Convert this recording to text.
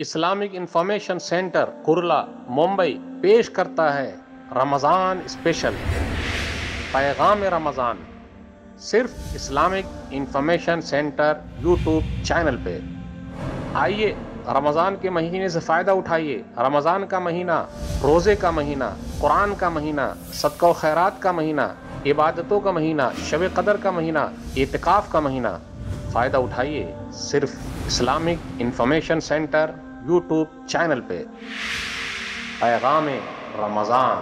Islamic information centre Kurla, Mumbai पेश करता है रमज़ान स्पेशल। पैगाम रमज़ान, सिर्फ़ Islamic information centre YouTube channel पे। आइए, रमज़ान के महीने से फ़ायदा उठाइए। रमज़ान का महीना, रोज़े का महीना, कुरान का महीना, सदका खैरात का महीना, इबादतों का महीना, शब कदर का महीना इतकाफ़ का महीना। फ़ायदा उठाइए सिर्फ़ Islamic information centre YouTube channel पे। पैगाम रमज़ान।